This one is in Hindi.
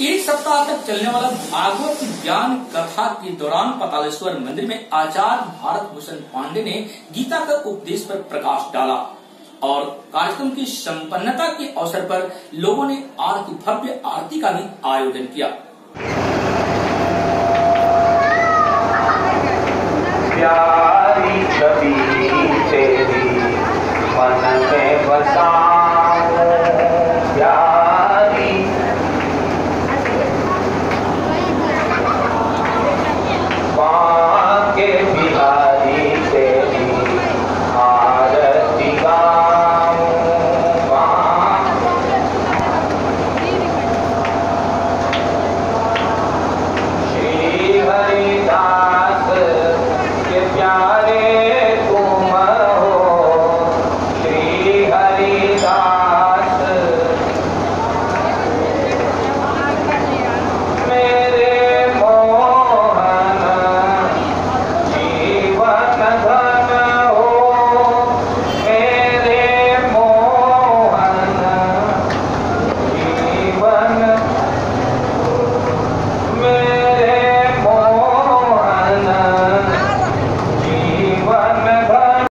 एक सप्ताह तक चलने वाला भागवत ज्ञान कथा के दौरान पतालेश्वर मंदिर में आचार्य भारत भूषण पांडे ने गीता का उपदेश पर प्रकाश डाला और कार्यक्रम की संपन्नता के अवसर पर लोगों ने आरती, भव्य आरती का भी आयोजन किया Yeah.